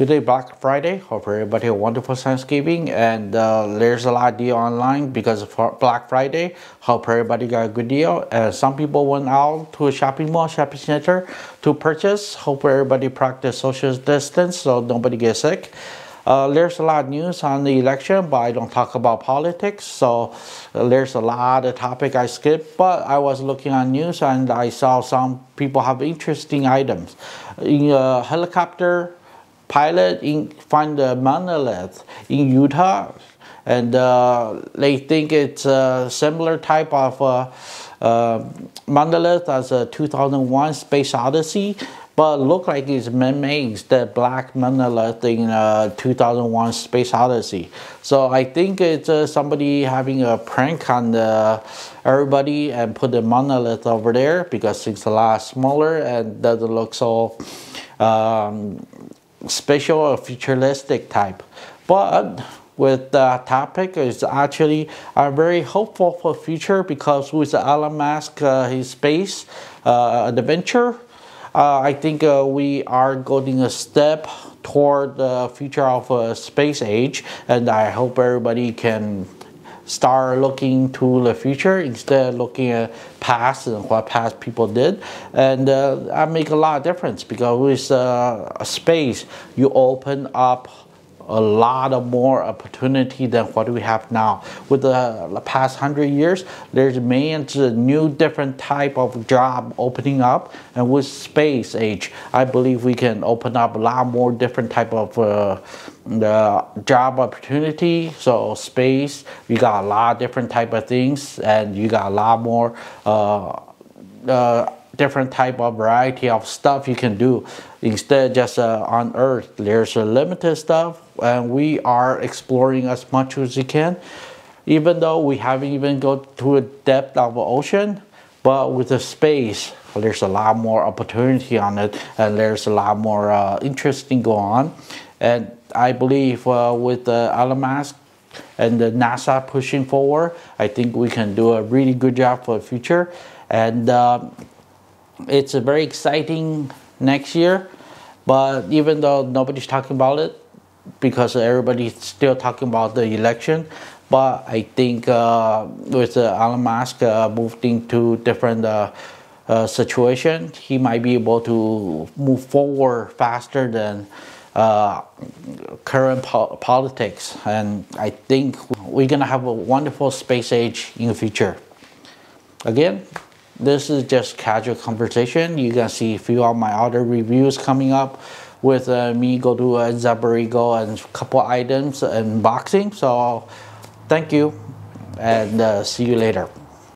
Today Black Friday. Hope everybody a wonderful Thanksgiving and uh, there's a lot of deal online because of Black Friday. Hope everybody got a good deal. And some people went out to a shopping mall, shopping center to purchase. Hope everybody practice social distance so nobody gets sick. Uh, there's a lot of news on the election, but I don't talk about politics. So uh, there's a lot of topic I skipped, but I was looking on news and I saw some people have interesting items. In a helicopter pilot in, find a monolith in Utah, and uh, they think it's a similar type of uh, uh, monolith as a 2001 Space Odyssey, but look like it's man-made the black monolith in uh, 2001 Space Odyssey. So I think it's uh, somebody having a prank on the, everybody and put the monolith over there because it's a lot smaller and doesn't look so um, special or futuristic type. But with the topic is actually I'm very hopeful for future because with Elon Musk, uh, his space uh, adventure, uh, I think uh, we are going a step toward the future of a space age and I hope everybody can start looking to the future instead of looking at past and what past people did. And uh, I make a lot of difference because with uh, space, you open up a lot of more opportunity than what we have now. With the, past hundred years, there's millions of new different type of job opening up, and with space age, I believe we can open up a lot more different type of uh, the job opportunity. So space, we got a lot of different type of things, and you got a lot more. Uh, uh, different type of variety of stuff you can do. Instead just uh, on earth there's a limited stuff and we are exploring as much as we can. Even though we haven't even go to a depth of the ocean but with the space there's a lot more opportunity on it and there's a lot more uh, interesting going on. And I believe uh, with the Elon Musk and the NASA pushing forward I think we can do a really good job for the future. And uh, it's a very exciting next year, but even though nobody's talking about it, because everybody's still talking about the election, but I think uh, with uh, Elon Musk uh, moving to different uh, uh, situation, he might be able to move forward faster than uh, current po politics. And I think we're gonna have a wonderful space age in the future. Again, this is just casual conversation. You can see a few of my other reviews coming up with uh, me go to Zabarigo and a couple items unboxing. So thank you and uh, see you later.